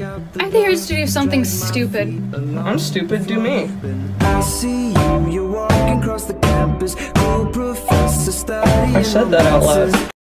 I'm here to do something stupid. I'm stupid, do me. I see you, you're walking across the campus. Cool professor studying I said that out loud.